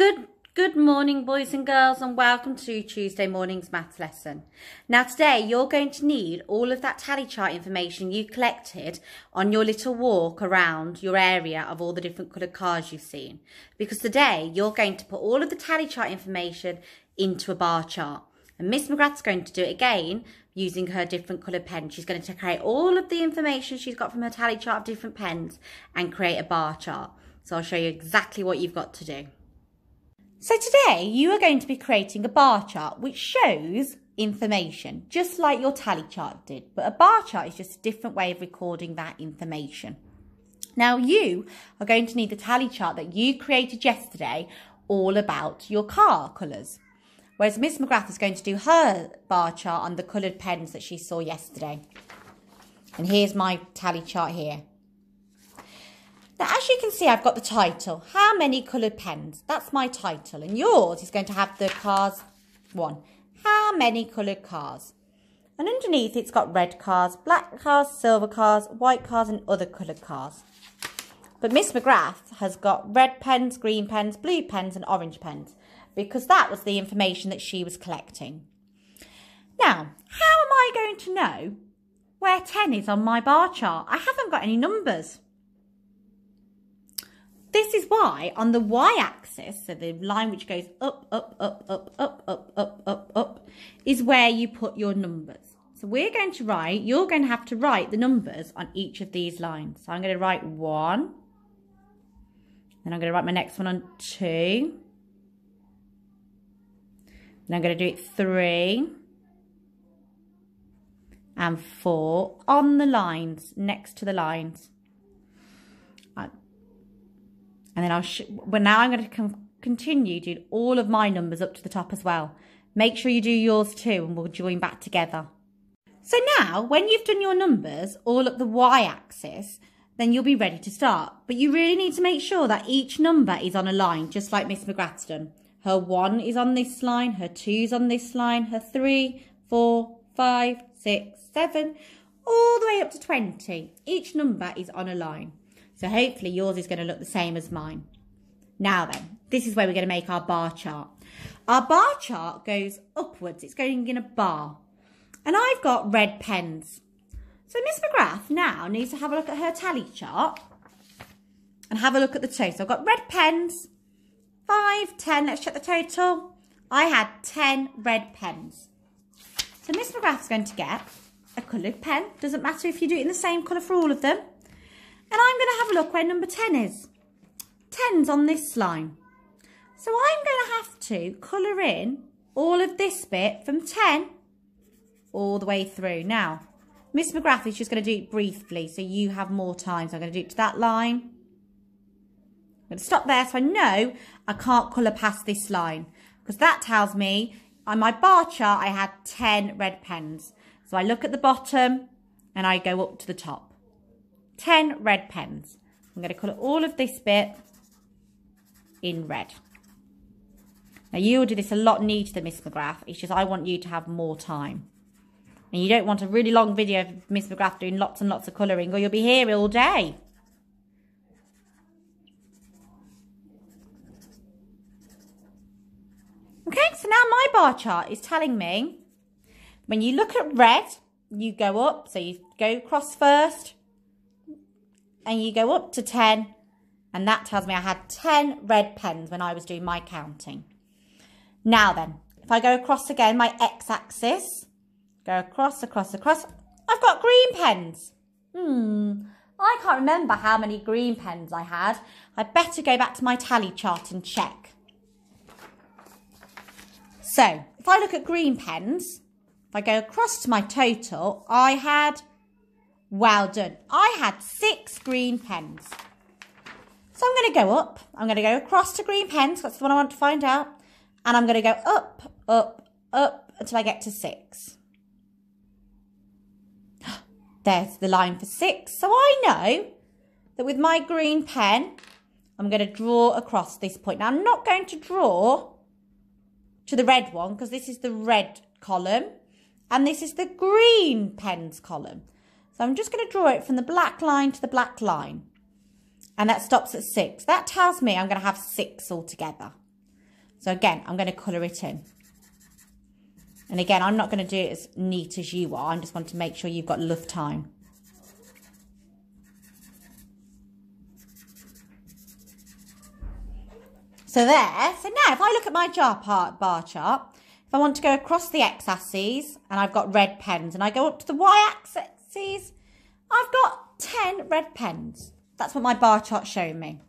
Good Good morning, boys and girls, and welcome to Tuesday morning's maths lesson. Now, today you're going to need all of that tally chart information you collected on your little walk around your area of all the different coloured cars you've seen. Because today you're going to put all of the tally chart information into a bar chart. And Miss McGrath's going to do it again using her different coloured pens. She's going to create all of the information she's got from her tally chart of different pens and create a bar chart. So I'll show you exactly what you've got to do. So today you are going to be creating a bar chart which shows information, just like your tally chart did. But a bar chart is just a different way of recording that information. Now you are going to need the tally chart that you created yesterday all about your car colours. Whereas Miss McGrath is going to do her bar chart on the coloured pens that she saw yesterday. And here's my tally chart here. Now, as you can see, I've got the title, How Many Coloured Pens? That's my title. And yours is going to have the cars one. How many coloured cars? And underneath, it's got red cars, black cars, silver cars, white cars, and other coloured cars. But Miss McGrath has got red pens, green pens, blue pens, and orange pens because that was the information that she was collecting. Now, how am I going to know where 10 is on my bar chart? I haven't got any numbers. This is why on the y-axis, so the line which goes up, up, up, up, up, up, up, up, up, is where you put your numbers. So we're going to write, you're going to have to write the numbers on each of these lines. So I'm going to write one, then I'm going to write my next one on two, then I'm going to do it three, and four on the lines, next to the lines. And then I'll, well, now I'm going to continue doing all of my numbers up to the top as well. Make sure you do yours too and we'll join back together. So now, when you've done your numbers all up the y-axis, then you'll be ready to start. But you really need to make sure that each number is on a line, just like Miss McGrath's done. Her one is on this line, her two's on this line, her three, four, five, six, seven, all the way up to 20. Each number is on a line. So hopefully yours is going to look the same as mine. Now then, this is where we're going to make our bar chart. Our bar chart goes upwards. It's going in a bar. And I've got red pens. So Miss McGrath now needs to have a look at her tally chart and have a look at the total. I've got red pens, five, ten. Let's check the total. I had 10 red pens. So Miss McGrath's going to get a coloured pen. Doesn't matter if you do it in the same colour for all of them. And I'm going to have a look where number 10 is. 10's on this line. So I'm going to have to colour in all of this bit from 10 all the way through. Now, Miss McGrath is just going to do it briefly so you have more time. So I'm going to do it to that line. I'm going to stop there so I know I can't colour past this line because that tells me on my bar chart I had 10 red pens. So I look at the bottom and I go up to the top. 10 red pens. I'm going to colour all of this bit in red. Now you'll do this a lot neater than Miss McGrath. It's just I want you to have more time. And you don't want a really long video of Miss McGrath doing lots and lots of colouring or you'll be here all day. Okay, so now my bar chart is telling me when you look at red, you go up. So you go across first, and you go up to 10 and that tells me I had 10 red pens when I was doing my counting. Now then, if I go across again, my x-axis, go across, across, across, I've got green pens. Hmm, I can't remember how many green pens I had. I'd better go back to my tally chart and check. So, if I look at green pens, if I go across to my total, I had well done. I had six green pens. So I'm going to go up. I'm going to go across to green pens. That's the one I want to find out. And I'm going to go up, up, up until I get to six. There's the line for six. So I know that with my green pen, I'm going to draw across this point. Now, I'm not going to draw to the red one because this is the red column and this is the green pens column. So I'm just going to draw it from the black line to the black line. And that stops at six. That tells me I'm going to have six altogether. So again, I'm going to colour it in. And again, I'm not going to do it as neat as you are. I just want to make sure you've got enough time. So there. So now if I look at my jar part bar chart, if I want to go across the x-axis and I've got red pens and I go up to the y-axis, I've got 10 red pens. That's what my bar chart's showing me.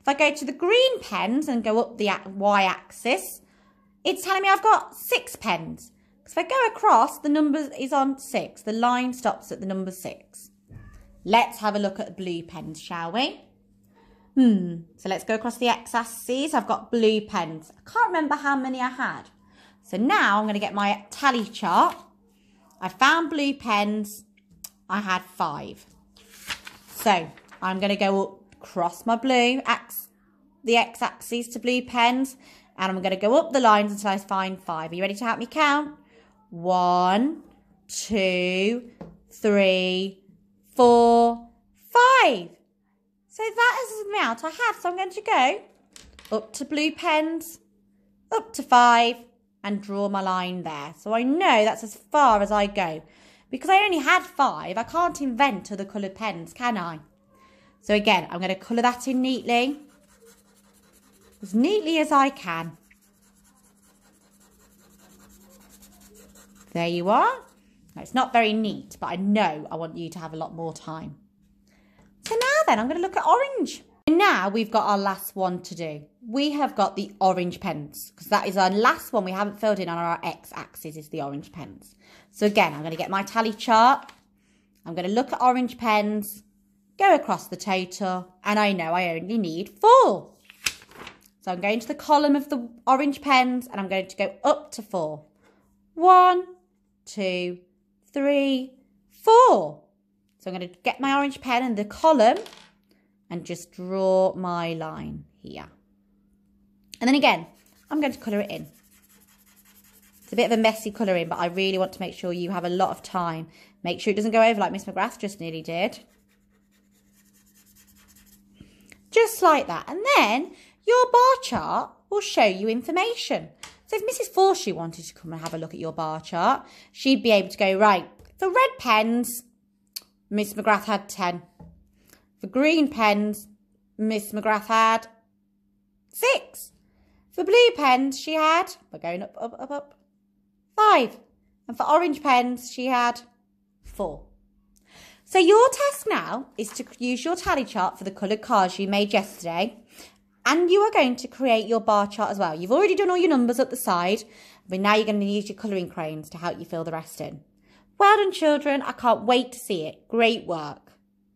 If I go to the green pens and go up the y-axis, it's telling me I've got six pens. If I go across, the number is on six. The line stops at the number six. Let's have a look at the blue pens, shall we? Hmm, so let's go across the x-axis. I've got blue pens. I can't remember how many I had. So now I'm going to get my tally chart. I found blue pens. I had five. So I'm going to go across my blue, x, the x-axis to blue pens. And I'm going to go up the lines until I find five. Are you ready to help me count? One, two, three, four, five. So that is the amount I have. So I'm going to go up to blue pens, up to five, and draw my line there. So I know that's as far as I go. Because I only had five, I can't invent other coloured pens, can I? So again, I'm going to colour that in neatly. As neatly as I can. There you are. Now, it's not very neat, but I know I want you to have a lot more time. So now then, I'm going to look at orange. And now we've got our last one to do. We have got the orange pens because that is our last one we haven't filled in on our x-axis is the orange pens. So again, I'm going to get my tally chart. I'm going to look at orange pens, go across the total, and I know I only need four. So I'm going to the column of the orange pens and I'm going to go up to four. One, two, three, four. So I'm going to get my orange pen in the column and just draw my line here. And then again, I'm going to colour it in. It's a bit of a messy colouring, but I really want to make sure you have a lot of time. Make sure it doesn't go over like Miss McGrath just nearly did. Just like that. And then your bar chart will show you information. So if Mrs. Forshaw wanted to come and have a look at your bar chart, she'd be able to go, right, for red pens, Miss McGrath had 10. For green pens, Miss McGrath had 6. For blue pens, she had, we're going up, up, up, up, 5. And for orange pens, she had 4. So your task now is to use your tally chart for the coloured cards you made yesterday and you are going to create your bar chart as well. You've already done all your numbers at the side, but now you're going to use your colouring crayons to help you fill the rest in. Well done, children. I can't wait to see it. Great work.